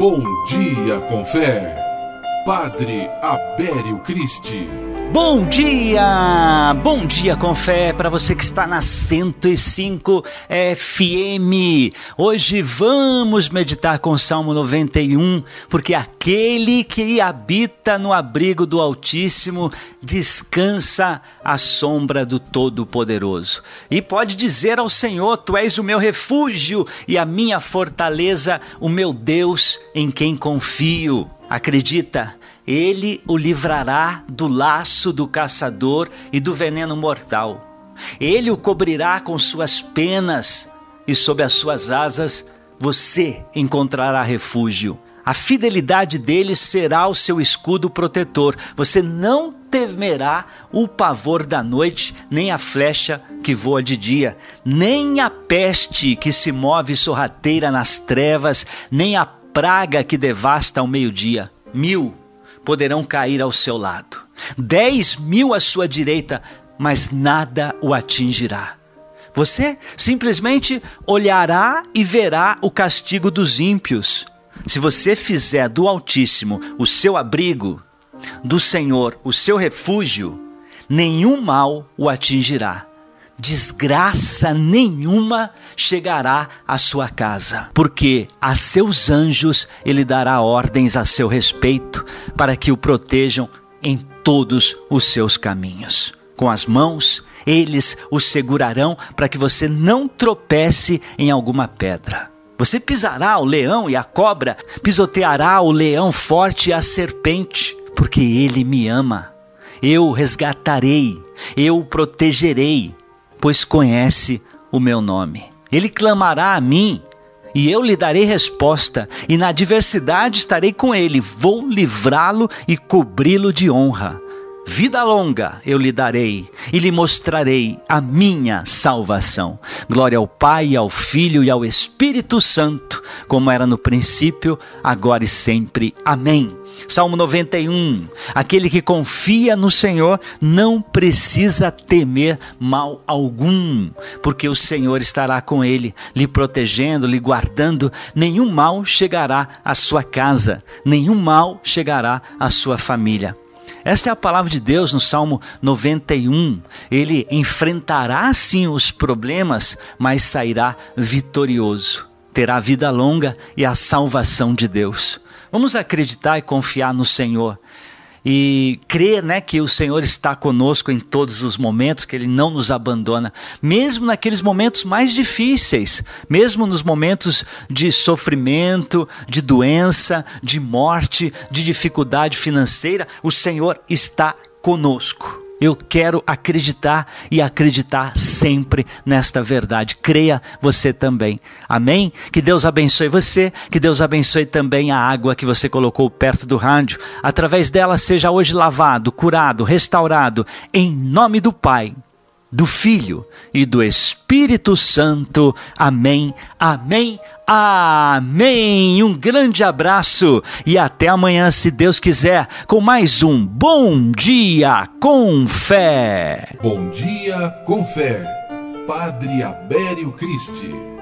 Bom dia com fé. Padre Abério Cristi. Bom dia! Bom dia com fé para você que está na 105 FM. Hoje vamos meditar com o Salmo 91, porque aquele que habita no abrigo do Altíssimo descansa à sombra do Todo-Poderoso. E pode dizer ao Senhor: Tu és o meu refúgio e a minha fortaleza, o meu Deus em quem confio. Acredita, ele o livrará do laço do caçador e do veneno mortal. Ele o cobrirá com suas penas e sob as suas asas você encontrará refúgio. A fidelidade dele será o seu escudo protetor. Você não temerá o pavor da noite, nem a flecha que voa de dia, nem a peste que se move sorrateira nas trevas, nem a praga que devasta ao meio-dia. Mil poderão cair ao seu lado, dez mil à sua direita, mas nada o atingirá. Você simplesmente olhará e verá o castigo dos ímpios. Se você fizer do Altíssimo o seu abrigo, do Senhor o seu refúgio, nenhum mal o atingirá desgraça nenhuma chegará à sua casa, porque a seus anjos ele dará ordens a seu respeito para que o protejam em todos os seus caminhos. Com as mãos, eles o segurarão para que você não tropece em alguma pedra. Você pisará o leão e a cobra, pisoteará o leão forte e a serpente, porque ele me ama. Eu resgatarei, eu o protegerei pois conhece o meu nome. Ele clamará a mim, e eu lhe darei resposta, e na adversidade estarei com ele, vou livrá-lo e cobri-lo de honra. Vida longa eu lhe darei e lhe mostrarei a minha salvação. Glória ao Pai, ao Filho e ao Espírito Santo, como era no princípio, agora e sempre. Amém. Salmo 91. Aquele que confia no Senhor não precisa temer mal algum, porque o Senhor estará com ele, lhe protegendo, lhe guardando. Nenhum mal chegará à sua casa, nenhum mal chegará à sua família. Esta é a palavra de Deus no Salmo 91. Ele enfrentará sim os problemas, mas sairá vitorioso. Terá vida longa e a salvação de Deus. Vamos acreditar e confiar no Senhor e crer né, que o Senhor está conosco em todos os momentos, que Ele não nos abandona, mesmo naqueles momentos mais difíceis, mesmo nos momentos de sofrimento, de doença, de morte, de dificuldade financeira, o Senhor está conosco. Eu quero acreditar e acreditar sempre nesta verdade. Creia você também. Amém? Que Deus abençoe você, que Deus abençoe também a água que você colocou perto do rádio. Através dela seja hoje lavado, curado, restaurado, em nome do Pai do Filho e do Espírito Santo. Amém, amém, amém. Um grande abraço e até amanhã, se Deus quiser, com mais um Bom Dia com Fé. Bom Dia com Fé. Padre Abério Cristi.